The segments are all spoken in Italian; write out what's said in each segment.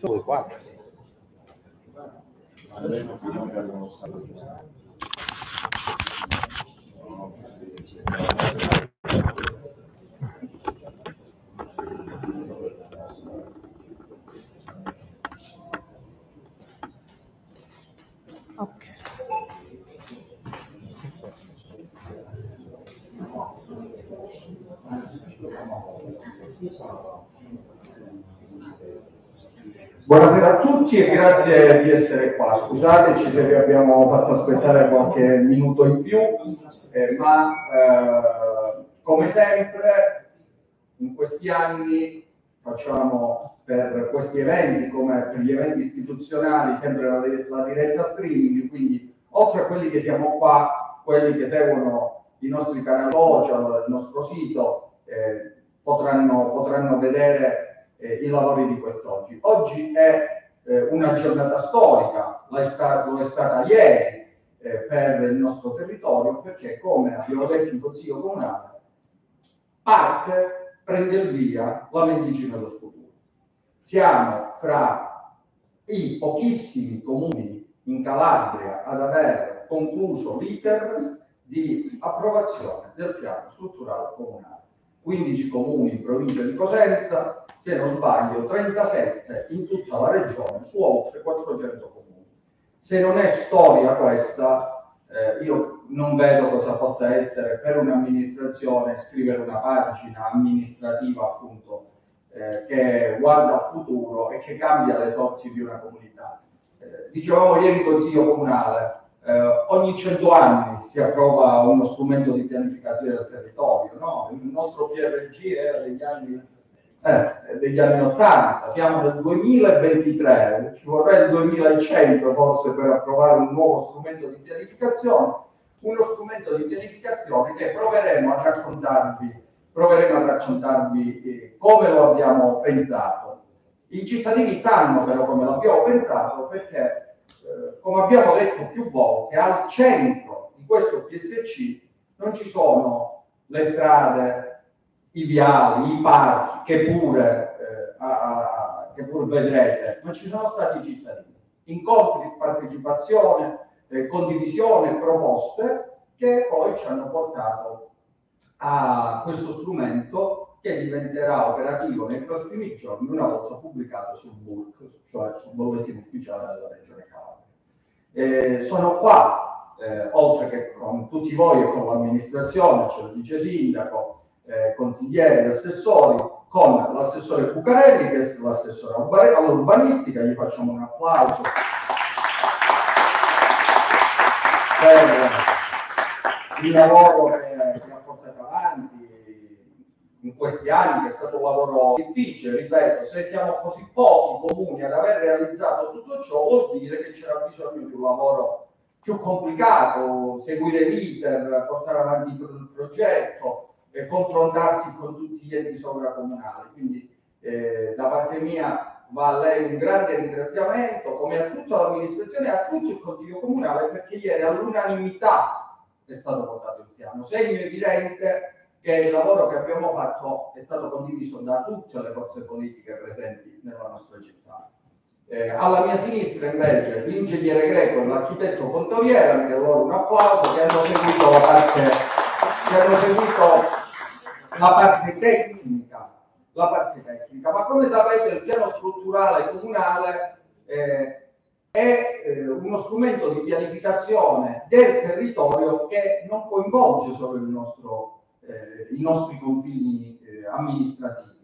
Sono quattro. Ok. Buonasera a tutti e grazie di essere qua. Scusateci se vi abbiamo fatto aspettare qualche minuto in più, eh, ma eh, come sempre in questi anni facciamo per questi eventi come per gli eventi istituzionali sempre la, la diretta streaming, quindi oltre a quelli che siamo qua, quelli che seguono i nostri canali social, il nostro sito, eh, potranno, potranno vedere eh, i lavori di quest'oggi. Oggi è eh, una giornata storica, lo è, lo è stata ieri eh, per il nostro territorio, perché come abbiamo detto in Consiglio Comunale, parte, prende il via la medicina del futuro. Siamo fra i pochissimi comuni in Calabria ad aver concluso l'iter di approvazione del piano strutturale comunale. 15 comuni in provincia di Cosenza, se non sbaglio 37 in tutta la regione su oltre 400 comuni. Se non è storia questa, eh, io non vedo cosa possa essere per un'amministrazione scrivere una pagina amministrativa appunto eh, che guarda al futuro e che cambia le sorti di una comunità. Eh, dicevamo ieri in Consiglio Comunale, eh, ogni 100 anni si approva uno strumento di pianificazione del territorio, no? il nostro PRG era degli anni, eh, degli anni 80, siamo nel 2023, ci vorrà il 2100 forse per approvare un nuovo strumento di pianificazione, uno strumento di pianificazione che proveremo a raccontarvi, proveremo a raccontarvi eh, come lo abbiamo pensato. I cittadini sanno però come l'abbiamo pensato perché come abbiamo detto più volte, al centro di questo PSC non ci sono le strade, i viali, i parchi, che pure, eh, a, che pure vedrete, ma ci sono stati i cittadini. Incontri, partecipazione, eh, condivisione, proposte che poi ci hanno portato a questo strumento che diventerà operativo nei prossimi giorni una volta pubblicato sul BURC, cioè sul bollettino ufficiale della Regione Calabria. Eh, sono qua, eh, oltre che con tutti voi e con l'amministrazione, c'è il vice sindaco, eh, consiglieri, assessori, con l'assessore Cucarelli, che è l'assessore all'urbanistica, gli facciamo un applauso. Per il lavoro che, che in questi anni, che è stato un lavoro difficile, ripeto, se siamo così pochi comuni ad aver realizzato tutto ciò, vuol dire che c'era bisogno di un lavoro più complicato, seguire l'iter, portare avanti il progetto, e confrontarsi con tutti gli enti sovracomunali. Quindi eh, da parte mia va a lei un grande ringraziamento, come a tutta l'amministrazione e a tutto il Consiglio Comunale, perché ieri all'unanimità è stato votato il piano. Segno evidente che il lavoro che abbiamo fatto è stato condiviso da tutte le forze politiche presenti nella nostra città. Eh, alla mia sinistra invece l'ingegnere greco e l'architetto Pontoviera, do loro un applauso, che hanno seguito la parte, che hanno seguito la parte tecnica, la parte tecnica. Ma come sapete il piano strutturale comunale eh, è eh, uno strumento di pianificazione del territorio che non coinvolge solo il nostro eh, i nostri confini eh, amministrativi.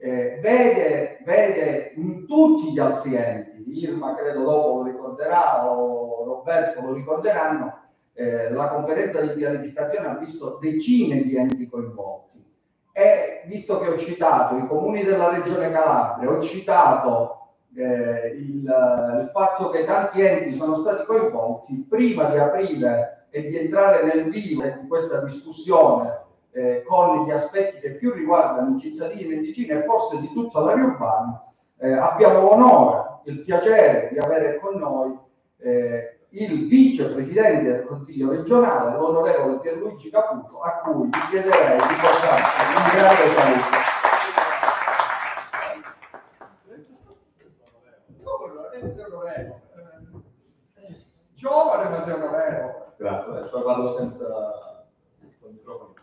Eh, vede, vede in tutti gli altri enti, Irma credo dopo lo ricorderà o Roberto lo ricorderanno, eh, la conferenza di pianificazione ha visto decine di enti coinvolti e visto che ho citato i comuni della regione Calabria, ho citato eh, il, il, fatto che tanti enti sono stati coinvolti, prima di aprire e di entrare nel vivo di questa discussione eh, con gli aspetti che più riguardano i cittadini medicini e forse di tutta l'area urbana, eh, abbiamo l'onore, e il piacere di avere con noi eh, il vicepresidente del Consiglio regionale, l'onorevole Pierluigi Caputo, a cui vi chiederei di portare un grande saluto. Giovane ma sei onorevole. Grazie, parlo senza il microfono.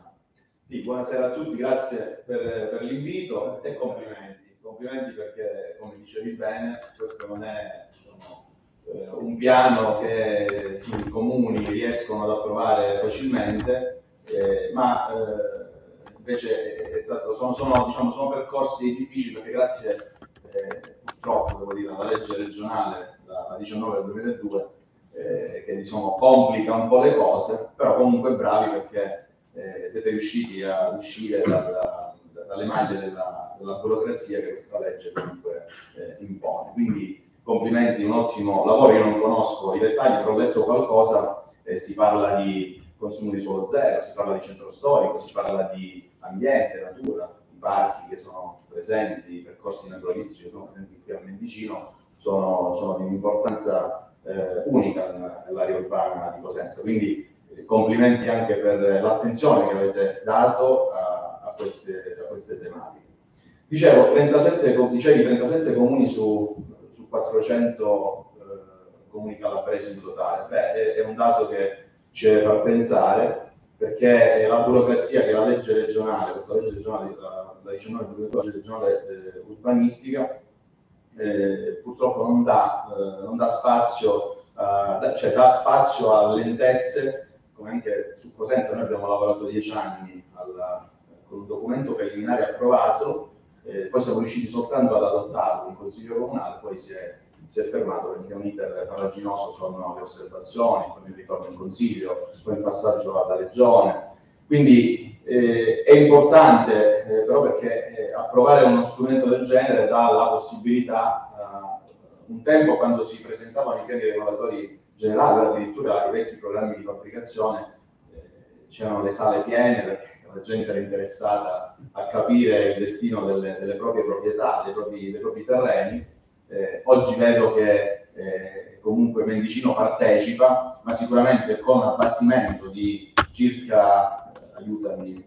Sì, buonasera a tutti, grazie per, per l'invito e complimenti. Complimenti perché, come dicevi bene, questo non è diciamo, un piano che i comuni riescono ad approvare facilmente, eh, ma eh, invece stato, sono, sono, diciamo, sono, percorsi difficili perché grazie eh, purtroppo devo dire, alla legge regionale, la 19 del 2002, eh, che diciamo, complica un po' le cose, però comunque bravi perché eh, siete riusciti a uscire dalla, dalle maglie della, della, burocrazia che questa legge comunque eh, impone. Quindi complimenti, un ottimo lavoro, io non conosco i dettagli, però ho letto qualcosa, eh, si parla di consumo di suolo zero, si parla di centro storico, si parla di ambiente, natura, i parchi che sono presenti, i percorsi naturalistici che sono presenti qui a Mendicino, sono, sono di un'importanza eh, unica nell'area urbana di Cosenza. Quindi complimenti anche per l'attenzione che avete dato a, a, queste, a queste, tematiche. Dicevo, 37, dicevi 37 comuni su, su 400 eh, comuni calabresi in totale. Beh, è, è, un dato che ci deve far pensare perché la burocrazia che la legge regionale, questa legge regionale, la, la 19 legge regionale eh, urbanistica, eh, purtroppo non dà, eh, non dà spazio, cioè dà spazio a lentezze, come anche su Cosenza noi abbiamo lavorato dieci anni alla, con un documento preliminare approvato, eh, poi siamo riusciti soltanto ad adottarlo in Consiglio Comunale, poi si è, si è fermato perché è un iter farraginoso con le osservazioni, con il ritorno in Consiglio, con il passaggio alla Regione. Quindi eh, è importante eh, però perché eh, approvare uno strumento del genere dà la possibilità, eh, un tempo quando si presentavano i piani regolatori generali, addirittura i vecchi programmi di fabbricazione, eh, c'erano le sale piene perché la gente era interessata a capire il destino delle, delle proprie proprietà, dei propri, dei propri terreni. Eh, oggi vedo che comunque Mendicino partecipa, ma sicuramente con abbattimento di circa aiutami,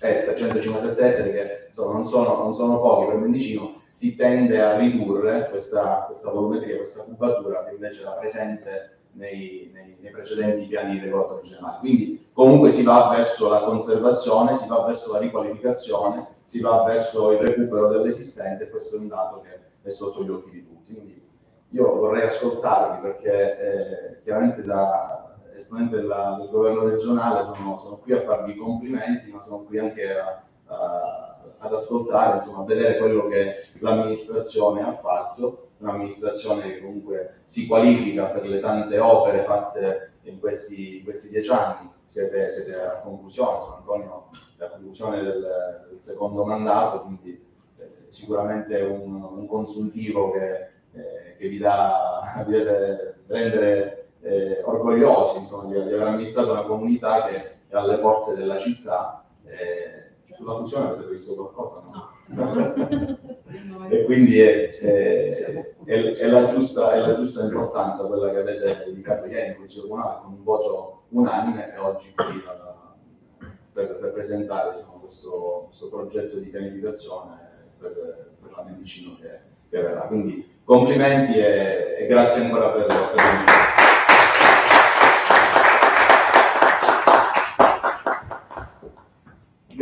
ettari, 157 ettari, che insomma, non, sono, non sono pochi per Mendicino, si tende a ridurre questa, questa volumetria, questa cubatura che invece era presente nei, nei, nei, precedenti piani di regolatori generali. Quindi comunque si va verso la conservazione, si va verso la riqualificazione, si va verso il recupero dell'esistente e questo è un dato che è sotto gli occhi di tutti. Quindi io vorrei ascoltarvi perché eh, chiaramente da, esponente della, del governo regionale, sono, sono, qui a farvi complimenti, ma sono qui anche a, a, ad ascoltare, insomma, a vedere quello che l'amministrazione ha fatto, un'amministrazione che comunque si qualifica per le tante opere fatte in questi, in questi dieci anni. Siete, siete a conclusione, sono Antonio, la conclusione del, del secondo mandato, quindi eh, sicuramente un, un consultivo che, eh, che vi, dà, vi deve rendere eh, orgogliosi insomma, di, di, aver amministrato una comunità che è alle porte della città. Eh, sulla fusione avete visto qualcosa? No? e quindi è, è, è, è, la giusta, è la giusta importanza quella che avete dedicato ieri in Consiglio Comunale con un voto unanime e oggi qui per, per, presentare diciamo, questo, questo, progetto di pianificazione per, per la medicina che, che verrà. Quindi complimenti e, e grazie ancora per, per l'invito.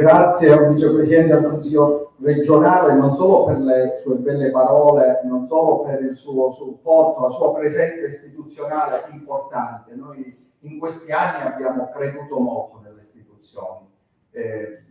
Grazie al vicepresidente del Consiglio regionale non solo per le sue belle parole, non solo per il suo supporto, la sua presenza istituzionale importante. Noi in questi anni abbiamo creduto molto nelle istituzioni. Eh,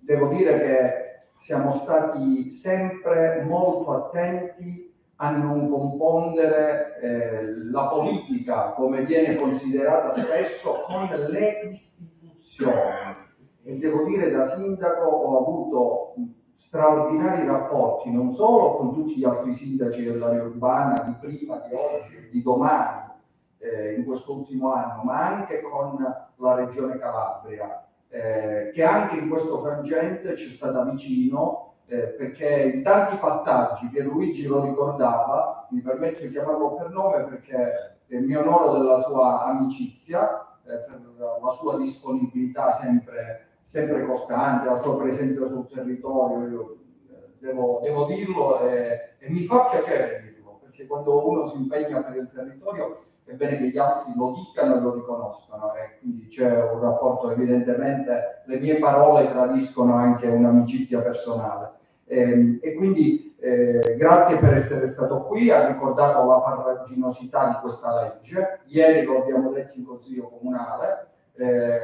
devo dire che siamo stati sempre molto attenti a non confondere eh, la politica come viene considerata spesso con le istituzioni e devo dire da sindaco ho avuto straordinari rapporti non solo con tutti gli altri sindaci dell'area urbana di prima, di oggi e di domani eh, in quest'ultimo anno, ma anche con la regione Calabria, eh, che anche in questo frangente ci è stata vicino eh, perché in tanti passaggi, Pierluigi lo ricordava, mi permetto di chiamarlo per nome perché mi onoro della sua amicizia, eh, per la sua disponibilità sempre sempre costante, la sua presenza sul territorio, io eh, devo, devo dirlo e, e, mi fa piacere dirlo, perché perché quando uno si impegna per il territorio è bene che gli altri lo dicano e lo riconoscano e quindi c'è un rapporto evidentemente, le mie parole tradiscono anche un'amicizia personale. E, ehm, e quindi eh, grazie per essere stato qui, ha ricordato la farraginosità di questa legge, ieri lo abbiamo detto in Consiglio Comunale, eh,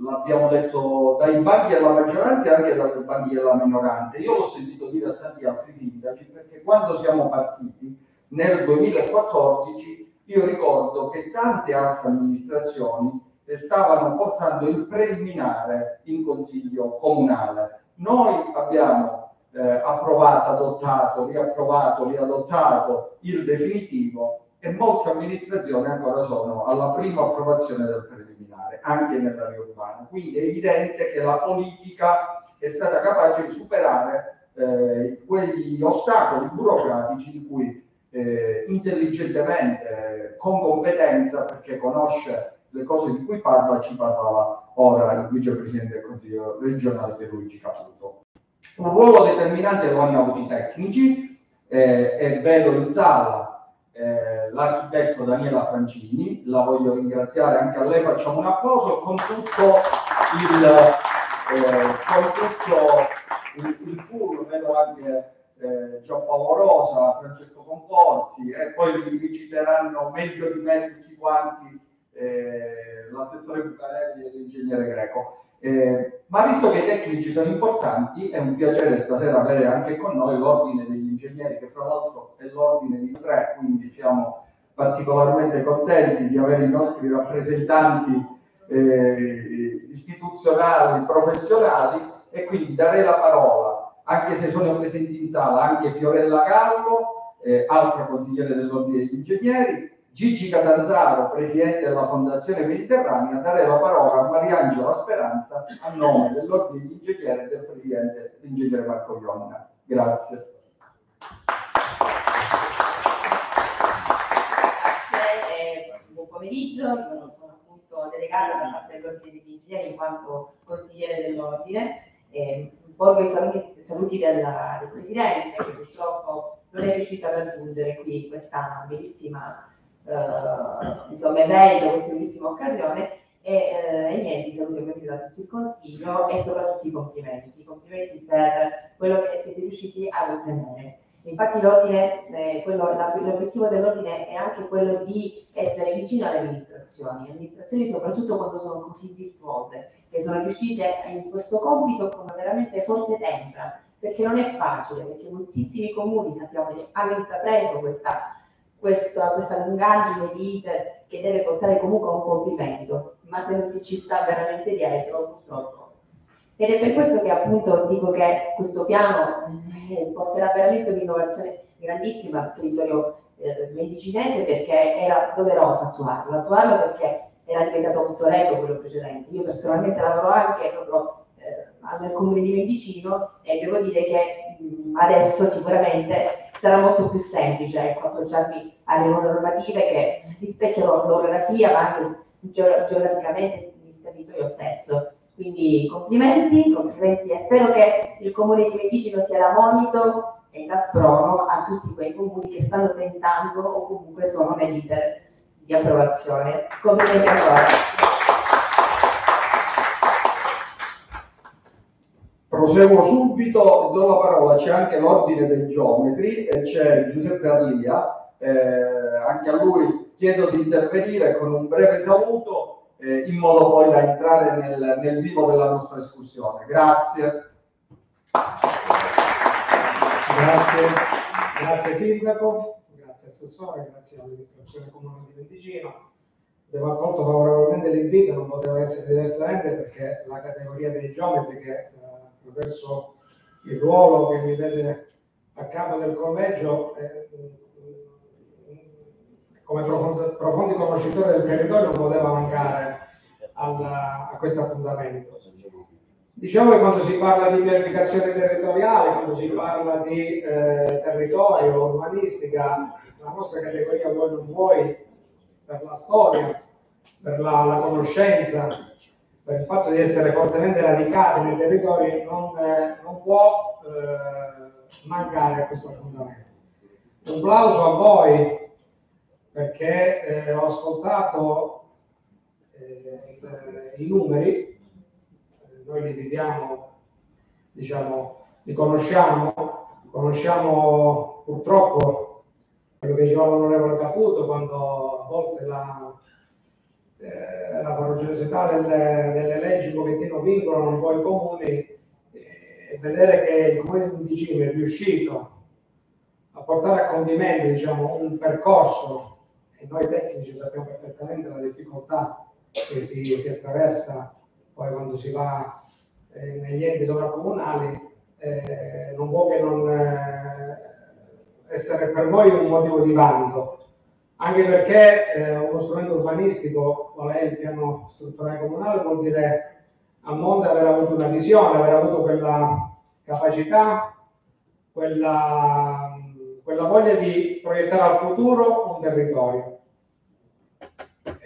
l'abbiamo detto dai banchi della maggioranza e anche dai banchi della minoranza. Io l'ho sentito dire a tanti altri sindaci perché quando siamo partiti nel 2014 io ricordo che tante altre amministrazioni stavano portando il preliminare in consiglio comunale. Noi abbiamo eh, approvato, adottato, riapprovato, riadottato il definitivo e molte amministrazioni ancora sono alla prima approvazione del preliminare, anche nell'area urbana. Quindi è evidente che la politica è stata capace di superare eh, quegli ostacoli burocratici di cui eh, intelligentemente, con competenza, perché conosce le cose di cui parla, ci parlava ora il vicepresidente del Consiglio regionale Pierluigi Caputo. Un ruolo determinante lo hanno avuto i tecnici, eh, e vedo in sala eh, l'architetto Daniela Francini, la voglio ringraziare, anche a lei facciamo un applauso, con tutto il, eh, con tutto il, il pool, vedo anche eh, Giampaolo Rosa, Francesco Conforti e poi vi citeranno meglio di me tutti quanti eh, l'assessore Bucarelli e l'ingegnere Greco. Eh, ma visto che i tecnici sono importanti, è un piacere stasera avere anche con noi l'ordine degli ingegneri, che fra l'altro è l'ordine di tre, siamo particolarmente contenti di avere i nostri rappresentanti eh, istituzionali, professionali, e quindi darei la parola anche se sono presenti in sala anche Fiorella Gallo, eh, altra consigliere dell'Ordine degli Ingegneri, Gigi Catanzaro, presidente della Fondazione Mediterranea, darei la parola a Mariangela Speranza a nome dell'Ordine degli Ingegneri e del presidente l'ingegnere Marco Ionna. Grazie. Grazie, buon pomeriggio. Io sono appunto delegata da parte dell'Ordine degli Ingegneri in quanto consigliere dell'Ordine. Eh, porgo i saluti, saluti della, del Presidente che purtroppo non è riuscito a raggiungere qui questa bellissima eh, insomma, evento, questa bellissima occasione e, eh, niente, saluti ovviamente da tutto il Consiglio e soprattutto i complimenti, i complimenti per quello che siete riusciti ad ottenere. Infatti l'ordine, eh, l'obiettivo dell'ordine è anche quello di essere vicino alle amministrazioni, amministrazioni soprattutto quando sono così virtuose, che sono riuscite in questo compito con una veramente forte tempra, perché non è facile, perché moltissimi comuni sappiamo che hanno intrapreso questa, questa, questa lungaggine di iter che deve portare comunque a un compimento, ma se non si ci sta veramente dietro, purtroppo ed è per questo che appunto dico che questo piano eh, porterà veramente un'innovazione grandissima al territorio eh, medicinese perché era doveroso attuarlo, attuarlo perché era diventato obsoleto quello precedente. Io personalmente lavoro anche proprio eh, nel comune di Mendicino e devo dire che mh, adesso sicuramente sarà molto più semplice ecco, appoggiarmi alle nuove normative che rispecchiano l'orografia ma anche geograficamente il territorio stesso. Quindi complimenti, complimenti e spero che il comune di Medicino sia da monito e da sprono a tutti quei comuni che stanno tentando o comunque sono nell'iter di approvazione. Complimenti ancora. Proseguo subito, do la parola, c'è anche l'ordine dei geometri e c'è Giuseppe Arlia, eh, anche a lui chiedo di intervenire con un breve saluto eh, in modo poi da entrare nel, nel vivo della nostra discussione. Grazie. Grazie, grazie Sindaco, grazie Assessore, grazie all'amministrazione comune di Venticino. Abbiamo accolto favorevolmente l'invito, non poteva essere diversamente perché la categoria dei geometri che eh, attraverso il ruolo che mi vede a capo del collegio eh, come profondi, conoscitori del territorio non poteva mancare alla, a questo appuntamento. Diciamo che quando si parla di pianificazione territoriale, quando si parla di eh, territorio, urbanistica, la nostra categoria vuoi non vuoi, per la storia, per la, la conoscenza, per il fatto di essere fortemente radicati nei territori, non, eh, non può eh, mancare questo appuntamento. Un plauso a voi perché eh, ho ascoltato eh, i numeri, noi li viviamo, diciamo, li conosciamo, conosciamo purtroppo quello che diceva l'onorevole Caputo quando a volte la, eh, la farraginosità delle, delle, leggi un pochettino vincolano un po' i comuni eh, e vedere che il comune di Ticino è riuscito a portare a compimento diciamo, un percorso e noi tecnici sappiamo perfettamente la difficoltà che si, si attraversa poi quando si va eh, negli enti sovracomunali, eh, non può che non eh, essere per voi un motivo di vanto, anche perché eh, uno strumento urbanistico, qual è il piano strutturale comunale, vuol dire a monte aver avuto una visione, aver avuto quella capacità, quella, quella voglia di proiettare al futuro un territorio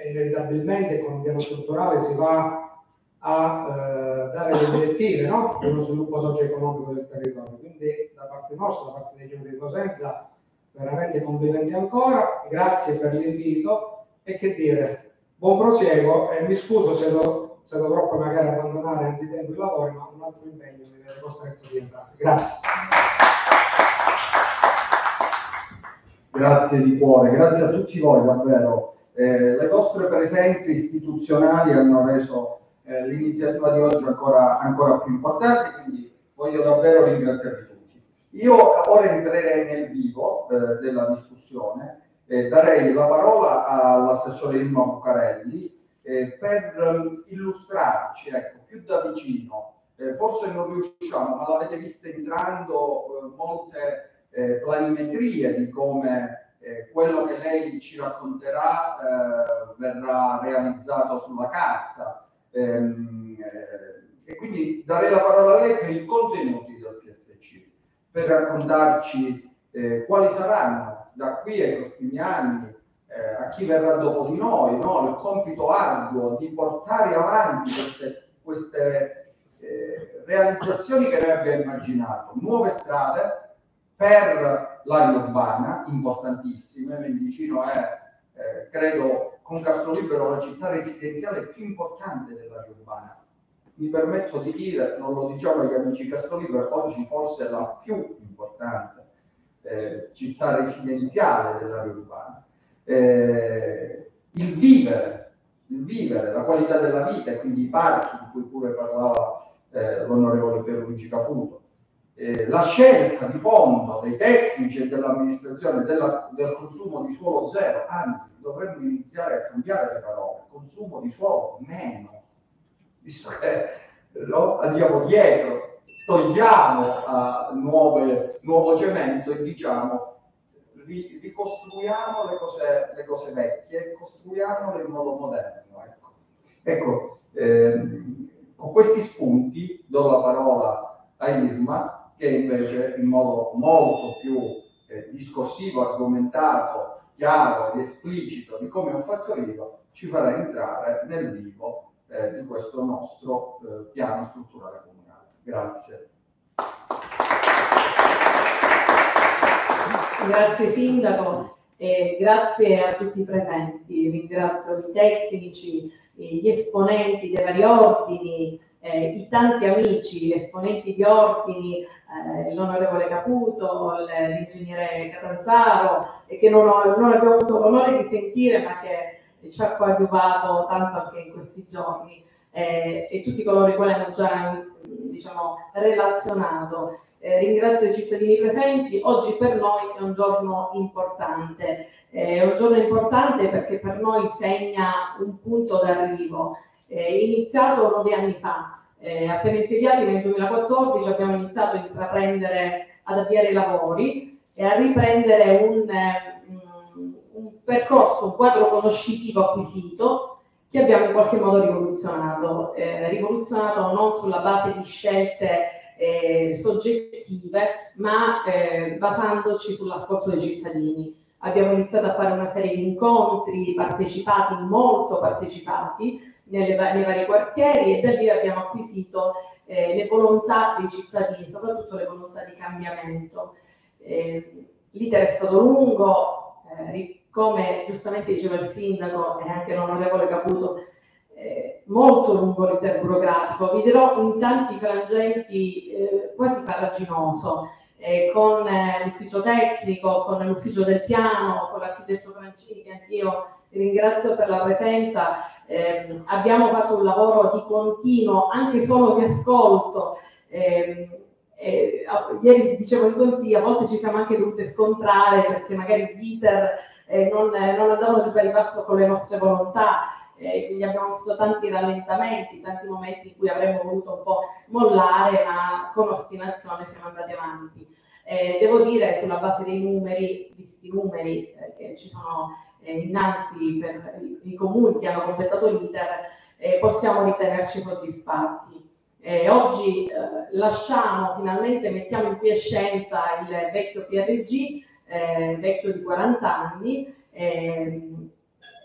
inevitabilmente con il piano strutturale si va a eh, dare le direttive no? per uno sviluppo socio-economico del territorio. Quindi da parte nostra, da parte degli enti di Cosenza, veramente complimenti ancora, grazie per l'invito e che dire, buon prosieguo e mi scuso se, do, se dovrò poi magari abbandonare anzitempo i lavori, ma un altro impegno mi viene costretto di entrare. Grazie. Grazie di cuore, grazie a tutti voi davvero. Eh, le vostre presenze istituzionali hanno reso eh, l'iniziativa di oggi ancora, ancora, più importante, quindi voglio davvero ringraziarvi tutti. Io ora entrerei nel vivo eh, della discussione, darei la parola all'assessore Irma Bucarelli eh, per um, illustrarci ecco, più da vicino, eh, forse non riusciamo, ma l'avete vista entrando eh, planimetrie di come eh, quello che lei ci racconterà eh, verrà realizzato sulla carta. Ehm, eh, e quindi darei la parola a lei per i contenuti del PSC, per raccontarci eh, quali saranno da qui ai prossimi anni, eh, a chi verrà dopo di noi, no? il compito arduo di portare avanti queste, queste realizzazioni che noi abbiamo immaginato, nuove strade per l'area urbana, importantissime, Mendicino è, eh, credo, con Castrolibero la città residenziale più importante dell'area urbana. Mi permetto di dire, non lo diciamo agli amici Castrolibero, oggi forse è la più importante eh, città residenziale dell'area urbana. Eh, il vivere, il vivere, la qualità della vita e quindi i parchi di cui pure parlava eh, l'onorevole Pierluigi Caputo, eh, la scelta di fondo dei tecnici e dell'amministrazione della, del consumo di suolo zero, anzi dovremmo iniziare a cambiare le parole, consumo di suolo meno, visto che no, andiamo dietro, togliamo uh, nuove, nuovo cemento e diciamo ri, ricostruiamo le cose, le cose, vecchie costruiamole in modo moderno. Ecco, ecco ehm, con questi spunti do la parola a Irma che invece in modo molto più eh, discorsivo, argomentato, chiaro ed esplicito di come ho fatto io, ci farà entrare nel vivo eh, di questo nostro eh, piano strutturale comunale. Grazie. Grazie Sindaco e grazie a tutti i presenti. Ringrazio i tecnici, gli esponenti dei vari ordini, eh, i tanti amici, esponenti di ordini, eh, l'onorevole Caputo, l'ingegnere Catanzaro, che non, ho, non abbiamo avuto l'onore di sentire, ma che ci ha coadiuvato tanto anche in questi giorni, eh, e tutti coloro i quali hanno già diciamo, relazionato. Eh, ringrazio i cittadini presenti, oggi per noi è un giorno importante, eh, è un giorno importante perché per noi segna un punto d'arrivo eh, iniziato nove anni fa. Eh, appena insediati nel 2014 abbiamo iniziato a intraprendere, ad avviare i lavori e a riprendere un, eh, un percorso, un quadro conoscitivo acquisito che abbiamo in qualche modo rivoluzionato, eh, rivoluzionato non sulla base di scelte eh, soggettive, ma eh, basandoci sull'ascolto dei cittadini. Abbiamo iniziato a fare una serie di incontri partecipati, molto partecipati, nelle, nei vari quartieri e da lì abbiamo acquisito eh, le volontà dei cittadini, soprattutto le volontà di cambiamento. Eh, l'iter è stato lungo, eh, come giustamente diceva il sindaco e anche l'onorevole Caputo, eh, molto lungo l'iter burocratico, vi dirò in tanti frangenti eh, quasi farraginoso, eh, con eh, l'ufficio tecnico, con l'ufficio del piano, con l'architetto Francini che anch'io ringrazio per la presenza, eh, abbiamo fatto un lavoro di continuo, anche solo di ascolto. Eh, eh, ieri dicevo in consiglio, a volte ci siamo anche dovute scontrare perché magari gli iter eh, non, non andavano di pari passo con le nostre volontà. Eh, quindi abbiamo visto tanti rallentamenti, tanti momenti in cui avremmo voluto un po' mollare, ma con ostinazione siamo andati avanti. Eh, devo dire sulla base dei numeri, visti i numeri eh, che ci sono eh, innanzi per i, i, comuni che hanno completato l'iter, eh, possiamo ritenerci soddisfatti. Eh, oggi eh, lasciamo, finalmente mettiamo in quiescenza il vecchio PRG, vecchio di 40 anni, ehm,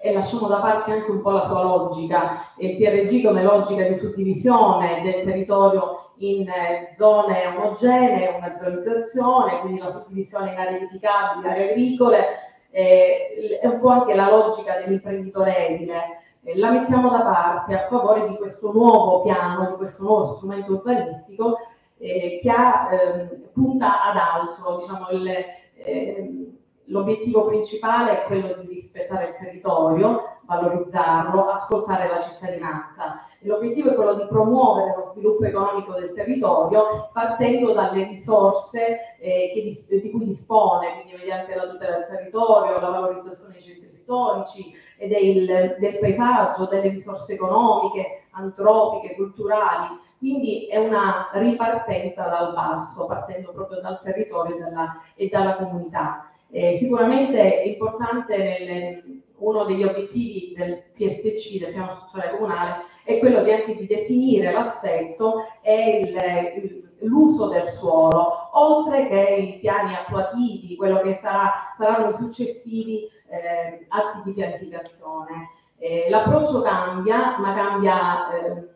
e lasciamo da parte anche un po' la sua logica. Il PRG come logica di suddivisione del territorio in eh, zone omogenee, una zonizzazione, quindi la suddivisione in aree edificabili, aree agricole, eh, è un po' anche la logica dell'imprenditore edile. Eh, la mettiamo da parte a favore di questo nuovo piano, di questo nuovo strumento urbanistico eh, che ha, ehm, punta ad altro, diciamo, il, ehm, L'obiettivo principale è quello di rispettare il territorio, valorizzarlo, ascoltare la cittadinanza. L'obiettivo è quello di promuovere lo sviluppo economico del territorio partendo dalle risorse eh, dis- di cui dispone, quindi mediante la tutela del territorio, la valorizzazione dei centri storici e del, del paesaggio, delle risorse economiche, antropiche, culturali. Quindi è una ripartenza dal basso, partendo proprio dal territorio e dalla, e dalla comunità. Eh, sicuramente è importante nel, uno degli obiettivi del PSC, del piano strutturale comunale, è quello di anche di definire l'assetto e l'uso del suolo, oltre che i piani attuativi, quello che sarà, saranno i successivi eh, atti di pianificazione. Eh, l'approccio cambia, ma cambia eh,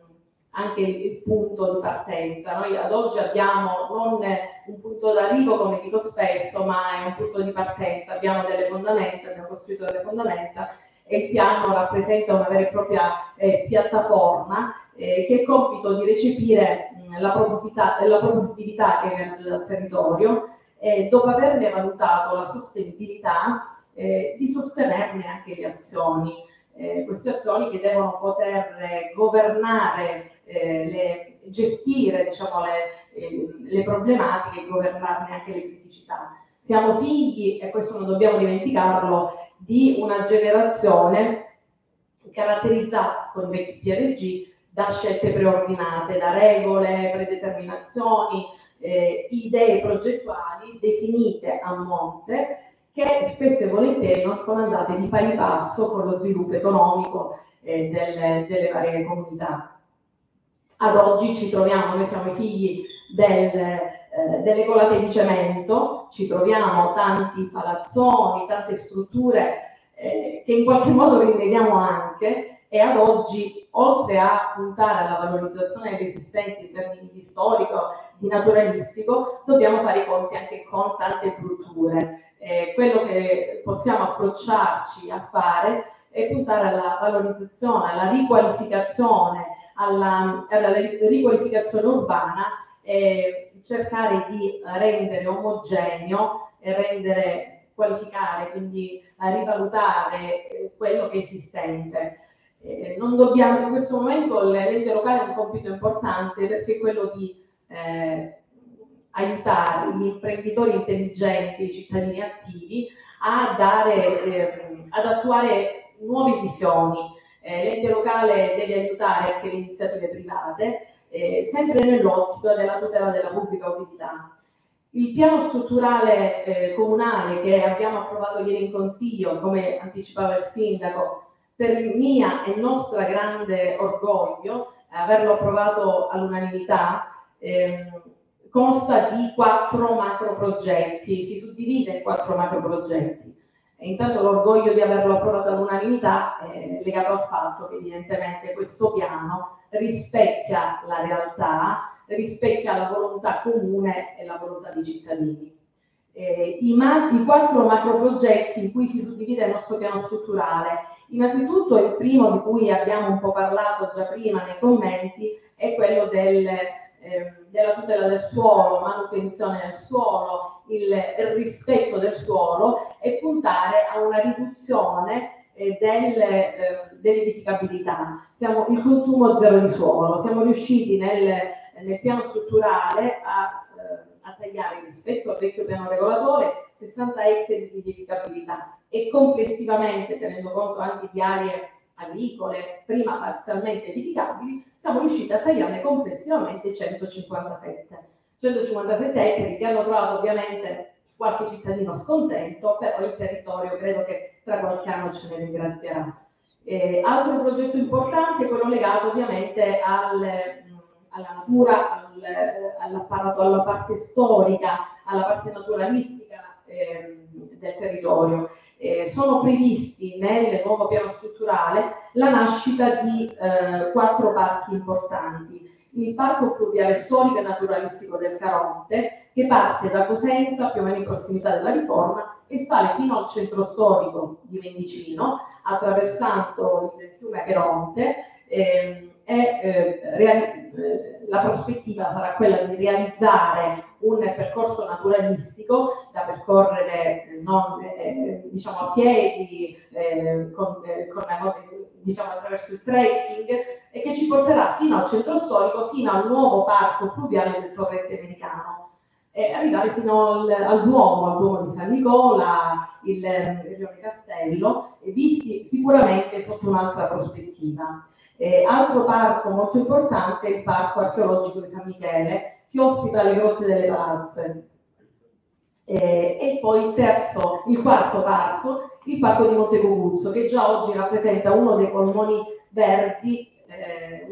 anche il punto di partenza. Noi ad oggi abbiamo non un punto d'arrivo, come dico spesso, ma è un punto di partenza. Abbiamo delle fondamenta, abbiamo costruito delle fondamenta e il piano rappresenta una vera e propria eh, piattaforma eh, che il compito di recepire mh, la, la propositività che emerge dal territorio e dopo averne valutato la sostenibilità eh, di sostenerne anche le azioni. Eh, queste azioni che devono poter eh, governare eh, le, gestire diciamo, le, le problematiche e governarne anche le criticità. Siamo figli, e questo non dobbiamo dimenticarlo, di una generazione caratterizzata con vecchi PRG da scelte preordinate, da regole, predeterminazioni, eh, idee progettuali definite a monte che spesso e volentieri non sono andate di pari passo con lo sviluppo economico eh, delle, delle varie comunità. Ad oggi ci troviamo, noi siamo i figli del, eh, delle colate di cemento, ci troviamo tanti palazzoni, tante strutture eh, che in qualche modo rinvediamo anche e ad oggi, oltre a puntare alla valorizzazione dell'esistente in termini di storico, di naturalistico, dobbiamo fare i conti anche con tante brutture. Eh, quello che possiamo approcciarci a fare è puntare alla valorizzazione, alla riqualificazione alla, alla riqualificazione urbana e cercare di rendere omogeneo e rendere qualificare, quindi rivalutare eh, quello che è esistente. Eh, non dobbiamo, in questo momento l'ente locale ha un compito importante perché è quello di eh, aiutare gli imprenditori intelligenti, i cittadini attivi a dare, eh, ad attuare nuove visioni, eh, l'ente locale deve aiutare anche le iniziative private, eh, sempre nell'ottica della tutela della pubblica utilità. Il piano strutturale eh, comunale che abbiamo approvato ieri in Consiglio, come anticipava il Sindaco, per mia e nostra grande orgoglio, averlo approvato all'unanimità, ehm, consta di quattro macro progetti, si suddivide in quattro macro progetti. E intanto l'orgoglio di averlo approvato all'unanimità è legato al fatto che evidentemente questo piano rispecchia la realtà, rispecchia la volontà comune e la volontà dei cittadini. eh, i, ma- i quattro macro progetti in cui si suddivide il nostro piano strutturale. Innanzitutto il primo di cui abbiamo un po' parlato già prima nei commenti è quello del, eh, della tutela del suolo, manutenzione del suolo, il, rispetto del suolo e puntare a una riduzione eh, del, eh, dell'edificabilità. Siamo il consumo zero di suolo, siamo riusciti nel, nel piano strutturale a, eh, a, tagliare rispetto al vecchio piano regolatore 60 ettari di edificabilità e complessivamente, tenendo conto anche di aree agricole, prima parzialmente edificabili, siamo riusciti a tagliarne complessivamente 157. 157 ettari che hanno trovato ovviamente qualche cittadino scontento, però il territorio credo che tra qualche anno ce ne ringrazierà. Eh, altro progetto importante è quello legato ovviamente al, mh, alla natura, al, all'apparato, alla parte storica, alla parte naturalistica eh, del territorio. Eh, sono previsti nel nuovo piano strutturale la nascita di eh, quattro parchi importanti. Il parco fluviale storico e naturalistico del Caronte, che parte da Cosenza, più o meno in prossimità della riforma, e sale fino al centro storico di Mendicino, attraversando il fiume Acheronte, ehm, e eh, eh, la prospettiva sarà quella di realizzare un percorso naturalistico da percorrere eh, non, eh, diciamo a piedi, eh, con, con, diciamo attraverso il trekking che ci porterà fino al centro storico, fino al nuovo parco fluviale del Torrente Americano e arrivare fino al, al Duomo, al Duomo di San Nicola, il, Rione Castello, visti sicuramente sotto un'altra prospettiva. Eh, altro parco molto importante è il Parco Archeologico di San Michele, che ospita le grotte delle palazze. Eh, e poi il terzo, il quarto parco, il Parco di Monte Coguzzo, che già oggi rappresenta uno dei polmoni verdi,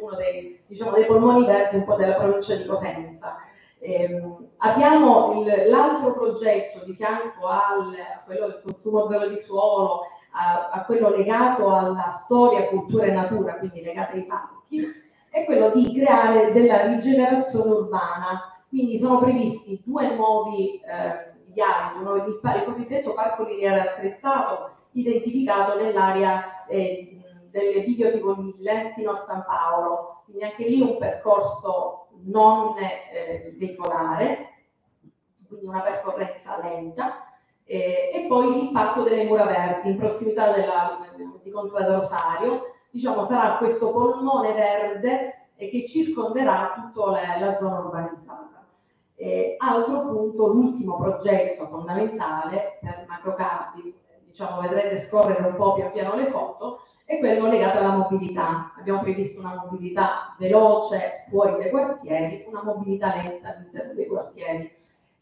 uno dei, diciamo, dei polmoni verdi un po' della provincia di Cosenza. Eh, abbiamo l'altro progetto di fianco al, quello del consumo zero di suolo a, a, quello legato alla storia, cultura e natura, quindi legato ai parchi, è quello di creare della rigenerazione urbana. Quindi sono previsti due nuovi eh, viali, il, il, cosiddetto parco lineare attrezzato, identificato nell'area eh, delle Biblioteche fino a San Paolo. Quindi anche lì un percorso non eh, veicolare, quindi una percorrenza lenta eh, e poi il Parco delle Mura Verdi in prossimità della, di Contrada Rosario, diciamo sarà questo polmone verde eh, che circonderà tutta la, la zona urbanizzata. Eh, altro punto, l'ultimo progetto fondamentale per macrocardi, diciamo vedrete scorrere un po' pian piano le foto, è quello legato alla mobilità. Abbiamo previsto una mobilità veloce fuori dai quartieri, una mobilità lenta all'interno dei quartieri.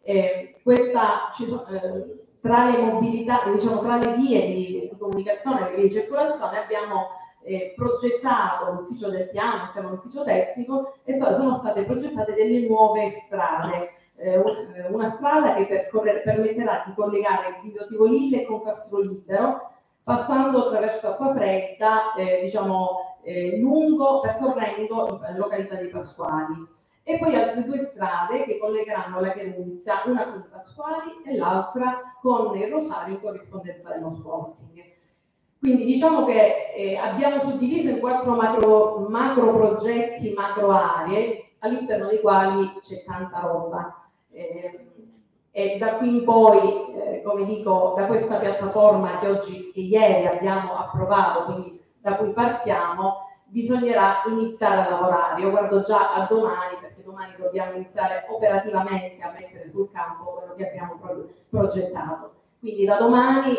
Eh, questa, sono, eh, tra le mobilità, diciamo tra le vie di, di comunicazione, vie di circolazione abbiamo eh, progettato l'ufficio del piano, insieme all'ufficio tecnico, e sono state progettate delle nuove strade. Eh, eh una strada che percorre, permetterà di collegare il Vito Tivolille con Castro Libero, passando attraverso Acquafredda, eh, diciamo, eh, lungo, percorrendo in località dei Pasquali e poi altre due strade che collegheranno la Cherunzia, una con i Pasquali e l'altra con il Rosario in corrispondenza dello Sporting. Quindi diciamo che eh, abbiamo suddiviso in quattro macro, macro, progetti, macro aree, all'interno dei quali c'è tanta roba. Eh, e da qui in poi, eh, come dico, da questa piattaforma che oggi e ieri abbiamo approvato, quindi da cui partiamo, bisognerà iniziare a lavorare. Io guardo già a domani perché domani dobbiamo iniziare operativamente a mettere sul campo quello che abbiamo pro- progettato. Quindi da domani,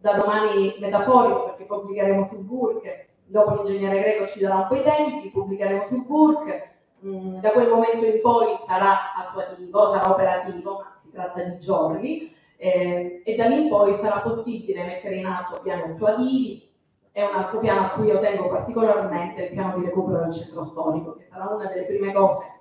da domani metaforico perché pubblicheremo sul BURC, dopo l'ingegnere greco ci darà un po' i tempi, pubblicheremo sul BURC, mm, da quel momento in poi sarà attuativo, sarà operativo, ma si tratta di giorni, eh, e da lì in poi sarà possibile mettere in atto piani attuativi, è un altro piano a cui io tengo particolarmente, il piano di recupero del centro storico, che sarà una delle prime cose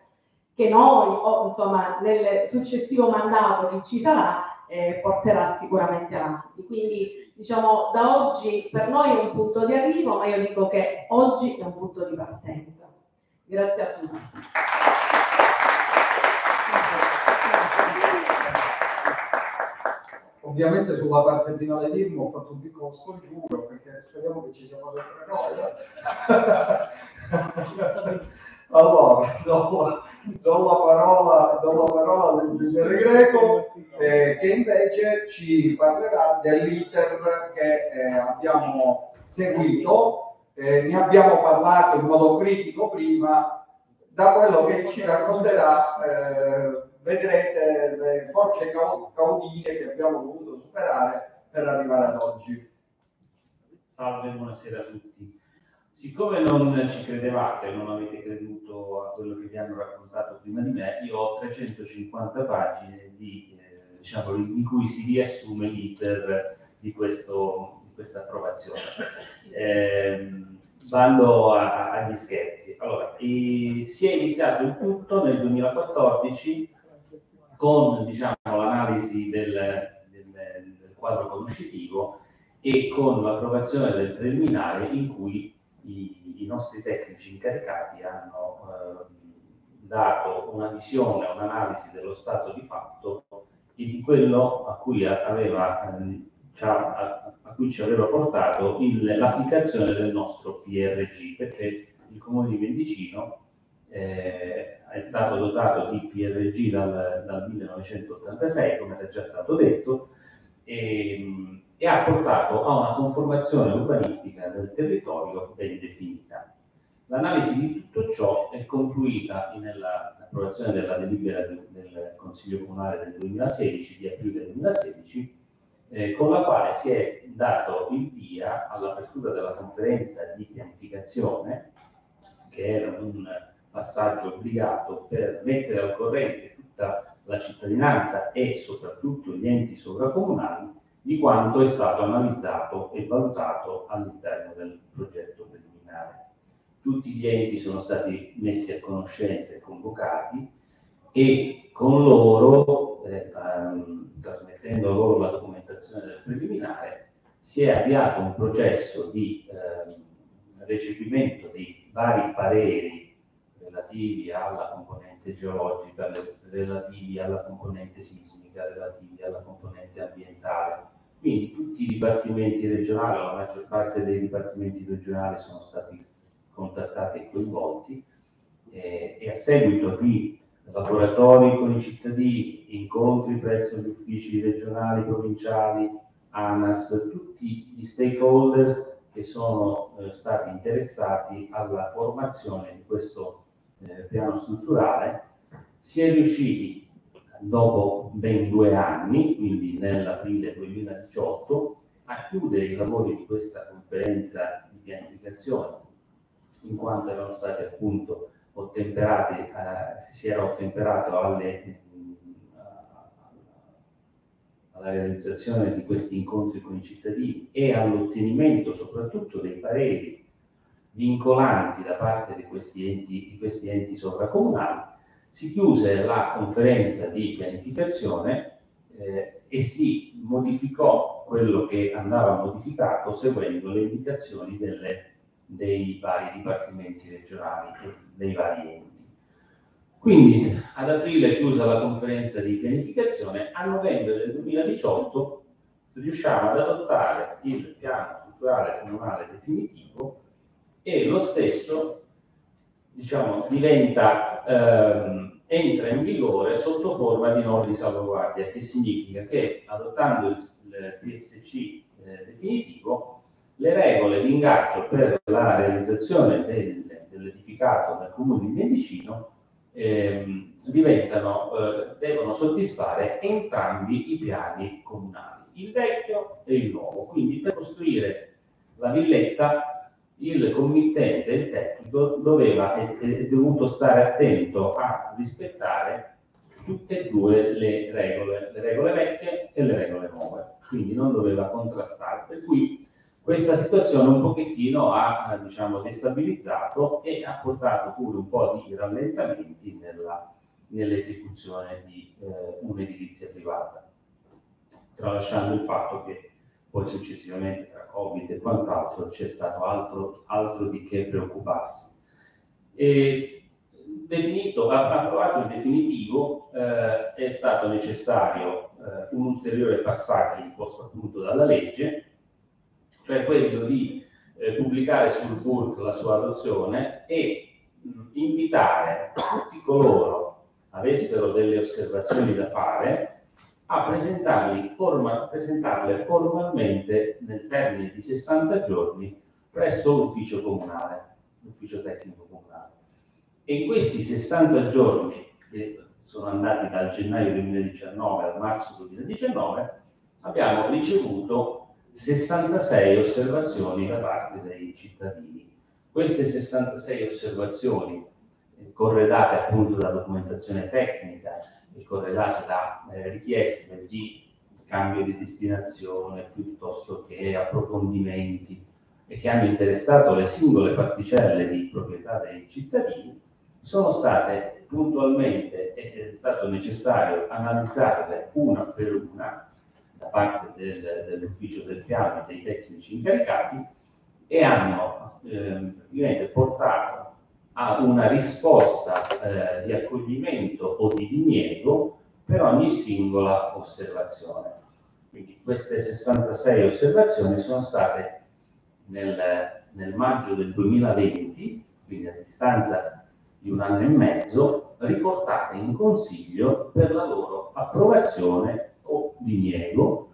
che noi, o insomma nel successivo mandato che ci sarà, eh, porterà sicuramente avanti. Quindi diciamo da oggi per noi è un punto di arrivo, ma io dico che oggi è un punto di partenza. Grazie a tutti. ovviamente sulla parte finale di Irmo ho fatto un piccolo scongiuro perché speriamo che ci siamo sempre noi. allora, do do la parola, do la parola all'ingegnere Greco eh, che invece ci parlerà dell'iter che eh, abbiamo seguito. Eh, ne abbiamo parlato in modo critico prima, da quello che ci racconterà eh, vedrete le forze caudine che abbiamo dovuto superare per arrivare ad oggi. Salve, buonasera a tutti. Siccome non ci credevate, non avete creduto a quello che vi hanno raccontato prima di me, io ho 350 pagine di, eh, diciamo, in cui si riassume l'iter di, questo, questa approvazione. Eh, vado a, agli scherzi. Allora, si è iniziato il tutto nel 2014 con diciamo, l'analisi del, del, del, quadro conoscitivo e con l'approvazione del preliminare in cui i, i nostri tecnici incaricati hanno eh, dato una visione, un'analisi dello stato di fatto e di quello a cui, aveva, eh, a, a cui ci aveva portato l'applicazione del nostro PRG, perché il Comune di Mendicino eh, è stato dotato di PRG dal, dal 1986, come è già stato detto, e, e, ha portato a una conformazione urbanistica del territorio ben definita. L'analisi di tutto ciò è concluita nell'approvazione della delibera del, del Consiglio Comunale del 2016, di aprile 2016, eh, con la quale si è dato il via all'apertura della conferenza di pianificazione, che era un passaggio obbligato per mettere al corrente tutta la cittadinanza e soprattutto gli enti sovracomunali di quanto è stato analizzato e valutato all'interno del progetto preliminare. Tutti gli enti sono stati messi a conoscenza e convocati e con loro, eh, ehm, trasmettendo loro la documentazione del preliminare, si è avviato un processo di eh, recepimento di vari pareri relativi alla componente geologica, relativi alla componente sismica, relativi alla componente ambientale. Quindi tutti i dipartimenti regionali, la maggior parte dei dipartimenti regionali sono stati contattati e coinvolti eh, e a seguito di laboratori con i cittadini, incontri presso gli uffici regionali, provinciali, ANAS, tutti gli stakeholder che sono eh, stati interessati alla formazione di questo eh, piano strutturale, si è riusciti dopo ben due anni, quindi nell'aprile 2018, a chiudere i lavori di questa conferenza di pianificazione, in quanto erano stati appunto ottemperati, eh, si era ottemperato alle, alla realizzazione di questi incontri con i cittadini e all'ottenimento soprattutto dei pareri vincolanti da parte di questi enti, di questi enti sovracomunali, si chiuse la conferenza di pianificazione eh, e si modificò quello che andava modificato seguendo le indicazioni delle, dei vari dipartimenti regionali e dei vari enti. Quindi ad aprile chiusa la conferenza di pianificazione, a novembre del 2018 riusciamo ad adottare il piano strutturale comunale definitivo e lo stesso diciamo, diventa, ehm, entra in vigore sotto forma di norme di salvaguardia, che significa che adottando il, il PSC eh, definitivo, le regole di ingaggio per la realizzazione del, dell'edificato dal comune di Mendicino ehm, eh, devono soddisfare entrambi i piani comunali, il vecchio e il nuovo. Quindi per costruire la villetta il committente, il tecnico, doveva e dovuto stare attento a rispettare tutte e due le regole, le regole vecchie e le regole nuove, quindi non doveva contrastare. Per cui questa situazione un pochettino ha diciamo, destabilizzato e ha portato pure un po' di rallentamenti nell'esecuzione di eh, un'edilizia privata, tralasciando il fatto che poi successivamente tra Covid e quant'altro c'è stato altro, altro di che preoccuparsi. E definito, approvato il definitivo, eh, è stato necessario eh, eh, un ulteriore passaggio imposto appunto dalla legge, cioè quello di eh, pubblicare sul BURC la sua adozione e mh, invitare tutti coloro avessero delle osservazioni da fare a forma, presentarle formalmente nel termine di 60 giorni presso l'ufficio comunale, l'ufficio tecnico comunale. E in questi 60 giorni, che sono andati dal gennaio 2019 al marzo 2019, abbiamo ricevuto 66 osservazioni da parte dei cittadini. Queste 66 osservazioni, corredate appunto da documentazione tecnica e corredate da eh, richieste di cambio di destinazione piuttosto che approfondimenti e che hanno interessato le singole particelle di proprietà dei cittadini, sono state puntualmente è stato necessario analizzarle una per una da parte del, dell'ufficio del piano e dei tecnici incaricati e hanno eh, portato a una risposta eh, di accoglimento o di diniego per ogni singola osservazione. Quindi queste 66 osservazioni sono state nel, nel maggio del 2020, quindi a distanza di un anno e mezzo, riportate in consiglio per la loro approvazione o diniego,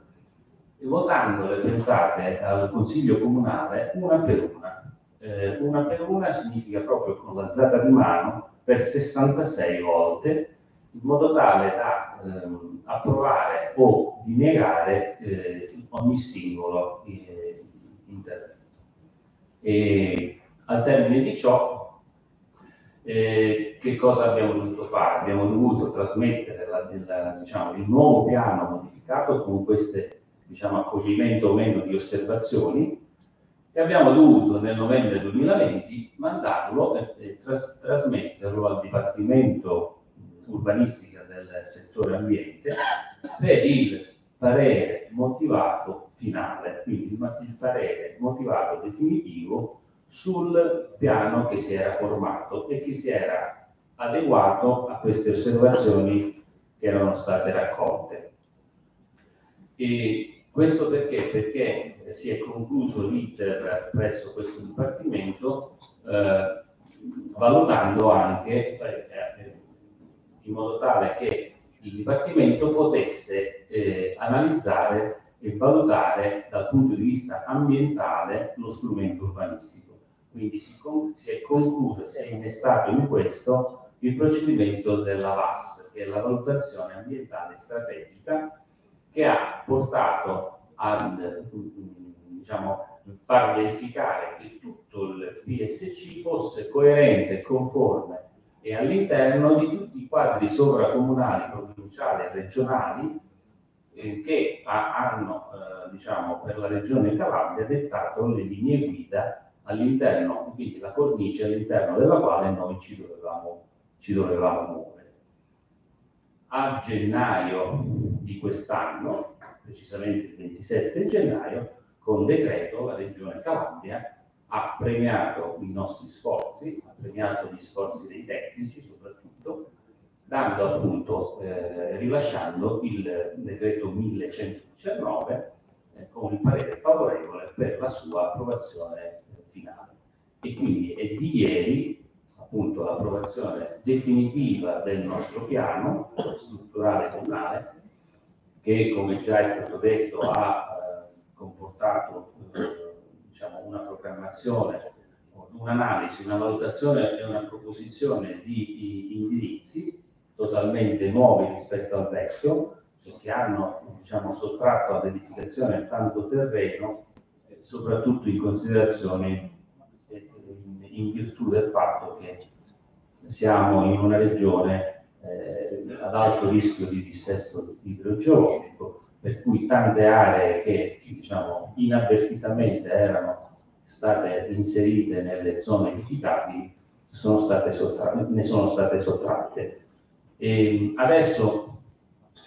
e votandole, pensate, al consiglio comunale una per una. Eh, una per una significa proprio con l'alzata di mano per 66 volte, in modo tale da ehm, approvare o dinegare eh, ogni singolo eh, intervento. E al termine di ciò eh, che cosa abbiamo dovuto fare? Abbiamo dovuto trasmettere la, la, diciamo, il nuovo piano modificato con queste diciamo, accoglimento o meno di osservazioni e abbiamo dovuto nel novembre 2020 mandarlo e, e tras, trasmetterlo al Dipartimento Urbanistica del settore ambiente per il parere motivato finale, quindi il, il parere motivato definitivo sul piano che si era formato e che si era adeguato a queste osservazioni che erano state raccolte. E questo perché? Perché si è concluso l'iter presso questo Dipartimento eh, valutando anche eh, in modo tale che il Dipartimento potesse eh, analizzare e valutare dal punto di vista ambientale lo strumento urbanistico. Quindi si, si è concluso, si è innestato in questo il procedimento della VAS, che è la valutazione ambientale strategica, che ha portato a diciamo, far verificare che tutto il PSC fosse coerente conforme e all'interno di tutti i quadri sovracomunali, provinciali e regionali eh, che ha, hanno eh, diciamo, per la regione Calabria dettato le linee guida all'interno, quindi la cornice all'interno della quale noi ci dovevamo, ci dovevamo muovere. A gennaio di quest'anno, precisamente il 27 gennaio, con decreto la Regione Calabria ha premiato i nostri sforzi, ha premiato gli sforzi dei tecnici soprattutto, dando appunto, eh, rilasciando il decreto 1119 eh, con il parere favorevole per la sua approvazione finale. E quindi è di ieri appunto l'approvazione definitiva del nostro piano strutturale comunale che come già è stato detto ha eh, comportato eh, diciamo, una programmazione, un'analisi, una valutazione e una proposizione di indirizzi totalmente nuovi rispetto al vecchio e che hanno diciamo, sottratto all'edificazione tanto terreno soprattutto in considerazione in virtù del fatto che siamo in una regione eh, ad alto rischio di dissesto idrogeologico, per cui tante aree che diciamo, inavvertitamente erano state inserite nelle zone edificabili sono state ne sono state sottratte. E adesso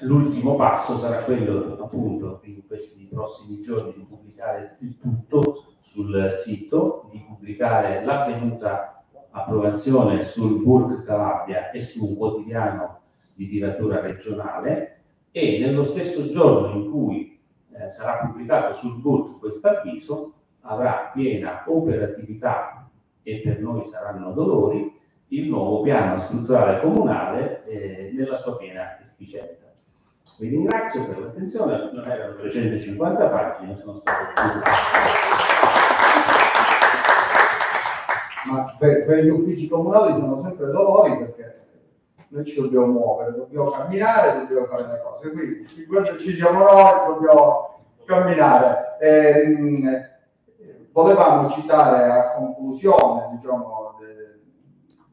L'ultimo passo sarà quello appunto in questi prossimi giorni di pubblicare il tutto sul sito, di pubblicare l'avvenuta approvazione sul Burg Calabria e su un quotidiano di tiratura regionale e nello stesso giorno in cui eh, sarà pubblicato sul BURT questo avviso avrà piena operatività e per noi saranno dolori il nuovo piano strutturale comunale eh, nella sua piena efficienza. Vi ringrazio per l'attenzione, non erano 350 pagine, sono state più. Ma per, per, gli uffici comunali sono sempre dolori perché noi ci dobbiamo muovere, dobbiamo camminare, dobbiamo fare le cose. Quindi quando ci siamo noi dobbiamo camminare. Eh, volevamo citare a conclusione diciamo, de,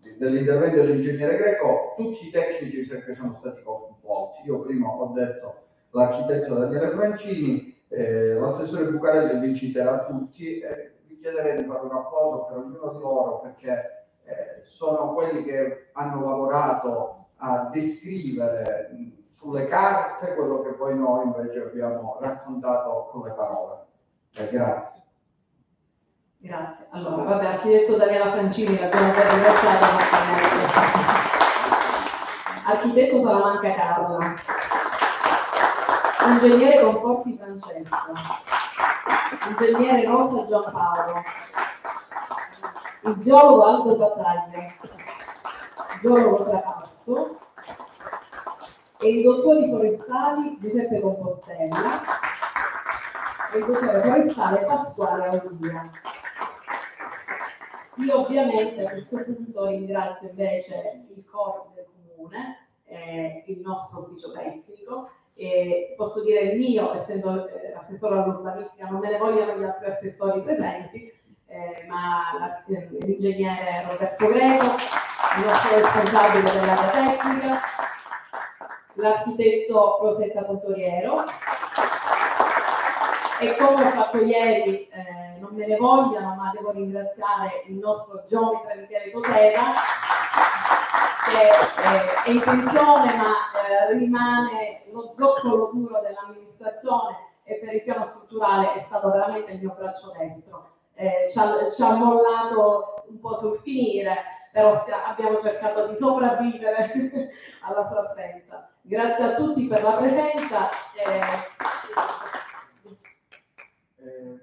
de, dell'intervento dell'ingegnere Greco tutti i tecnici che sono stati coinvolti. Io prima ho detto l'architetto Daniele Francini, eh, l'assessore Bucarelli vi citerà tutti e vi chiederei di fare un applauso per ognuno di loro perché eh, sono quelli che hanno lavorato a descrivere sulle carte quello che poi noi invece abbiamo raccontato con le parole. Eh, grazie. Grazie. Allora, vabbè, architetto Daniela Francini, l'abbiamo già ringraziata. Architetto Salamanca Carla. Ingegnere Conforti Francesco. Ingegnere Rosa Giampaolo. Il geologo Aldo Battaglia. Geologo Trapasso. E i dottori forestali Giuseppe Compostella e il dottore forestale Pasquale Audia. Io ovviamente a questo punto ringrazio invece il corpo del comune, eh, il nostro ufficio tecnico, e posso dire il mio, essendo eh, assessore all'urbanistica, non me ne vogliono gli altri assessori presenti, eh, ma eh, l'ingegnere Roberto Greco, il nostro responsabile dell'area tecnica, l'architetto Rosetta Contoriero, e come ho fatto ieri, eh, non me ne vogliano, ma devo ringraziare il nostro geometra Michele Toteva, che eh, è in pensione ma eh, rimane lo zoccolo duro dell'amministrazione e per il piano strutturale è stato veramente il mio braccio destro. Eh, ci ha, ci, ha, mollato un po' sul finire, però abbiamo cercato di sopravvivere alla sua assenza. Grazie a tutti per la presenza. Eh, eh,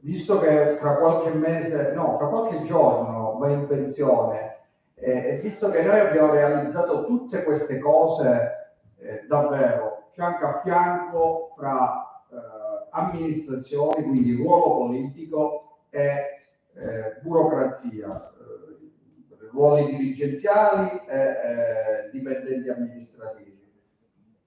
visto che fra qualche mese, no, fra qualche giorno va in pensione, eh, visto che noi abbiamo realizzato tutte queste cose eh, davvero fianco a fianco fra eh, amministrazioni, quindi ruolo politico e eh, burocrazia, ruoli dirigenziali e dipendenti amministrativi.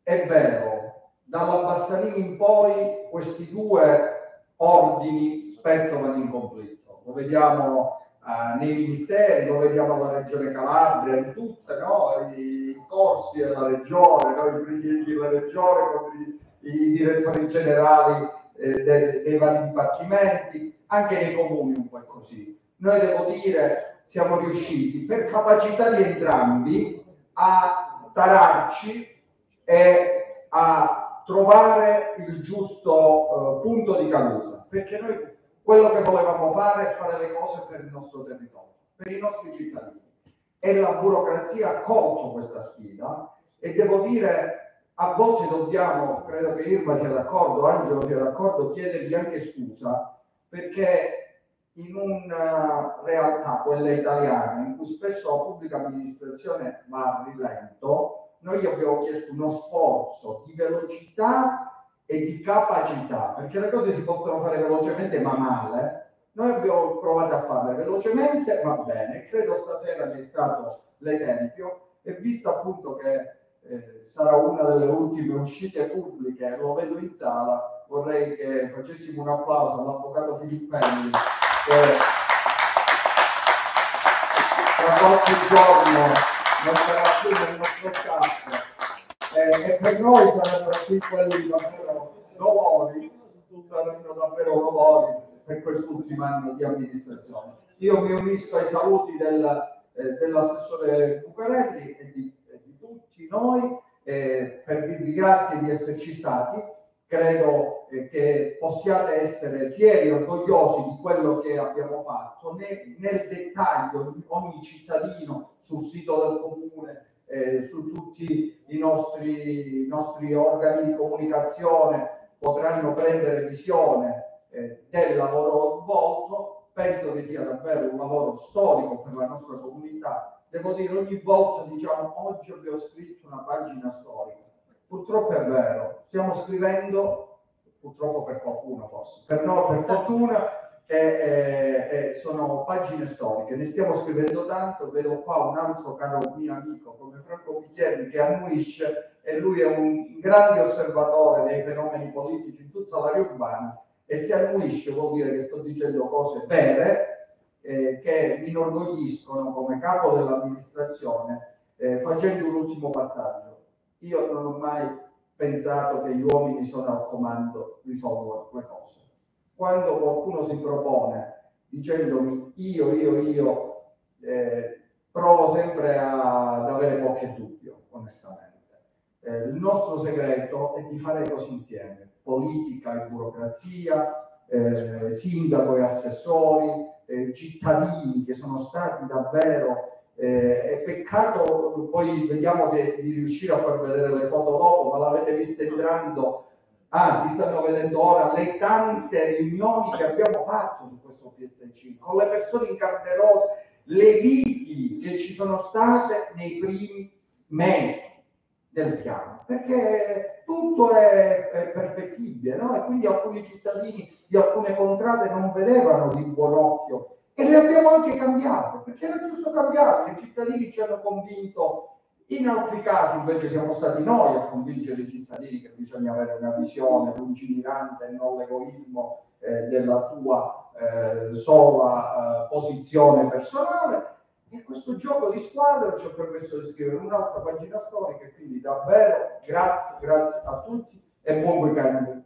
È vero, dalla Bassanini in poi questi due ordini spesso vanno in conflitto. Lo vediamo eh, nei ministeri, lo vediamo alla Regione Calabria, in tutte no? i corsi della Regione, no? i presidenti della Regione, i, direttori generali eh, dei, dei vari dipartimenti, anche nei comuni un po' così. Noi devo dire siamo riusciti per capacità di entrambi a tararci e a trovare il giusto uh, punto di caduta, perché noi quello che volevamo fare è fare le cose per il nostro territorio, per i nostri cittadini. E la burocrazia ha colto questa sfida e devo dire, a volte dobbiamo, credo che Irma sia d'accordo, Angelo sia d'accordo, chiedergli anche scusa, perché in una realtà, quella italiana, in cui spesso la pubblica amministrazione va a rilento, noi abbiamo chiesto uno sforzo di velocità e di capacità, perché le cose si possono fare velocemente ma male. Noi abbiamo provato a farle velocemente ma bene, credo stasera che è stato l'esempio e visto appunto che eh, sarà una delle ultime uscite pubbliche, lo vedo in sala, vorrei che facessimo un applauso all'avvocato Filippelli che tra qualche giorno non sarà più nel nostro staff eh, e per noi sarebbero qui quelli davvero dolori, saranno davvero dolori per quest'ultimo anno di amministrazione. Io mi unisco ai saluti del, eh, dell'assessore Bucarelli e di, e di tutti noi eh, per dirvi grazie di esserci stati credo eh, che possiate essere fieri e orgogliosi di quello che abbiamo fatto. Ne, nel dettaglio ogni cittadino sul sito del comune eh, su tutti i nostri, i nostri organi di comunicazione potranno prendere visione eh, del lavoro svolto. Penso che sia davvero un lavoro storico per la nostra comunità. Devo dire, ogni volta diciamo oggi abbiamo scritto una pagina storica. Purtroppo è vero, stiamo scrivendo, purtroppo per qualcuno forse, per noi per fortuna, eh, eh, sono pagine storiche, ne stiamo scrivendo tanto, vedo qua un altro caro mio amico come Franco Bicchieri che annuisce e lui è un grande osservatore dei fenomeni politici in tutta l'area urbana e se annuisce vuol dire che sto dicendo cose vere eh, che mi inorgogliscono come capo dell'amministrazione eh, facendo un ultimo passaggio. Io non ho mai pensato che gli uomini sono al comando risolvono le cose quando qualcuno si propone dicendomi io, io, io, eh, provo sempre a, ad avere qualche dubbio, onestamente. Eh, il nostro segreto è di fare cose insieme, politica e burocrazia, eh, sindaco e assessori, eh, cittadini che sono stati davvero eh, è peccato, poi vediamo che, di riuscire a far vedere le foto dopo, ma l'avete vista entrando Ah, si stanno vedendo ora le tante riunioni che abbiamo fatto su questo PSC, con le persone in carne rosa, le liti che ci sono state nei primi mesi del piano, perché tutto è, è perfettibile, no? E quindi alcuni cittadini di alcune contrade non vedevano di buon occhio e le abbiamo anche cambiate, perché era giusto cambiare, i cittadini ci hanno convinto in altri casi invece siamo stati noi a convincere i cittadini che bisogna avere una visione lungimirante e non l'egoismo eh, della tua eh, sola eh, posizione personale. E questo gioco di squadra ci ha permesso di scrivere un'altra pagina storica quindi davvero grazie, grazie a tutti e buon weekend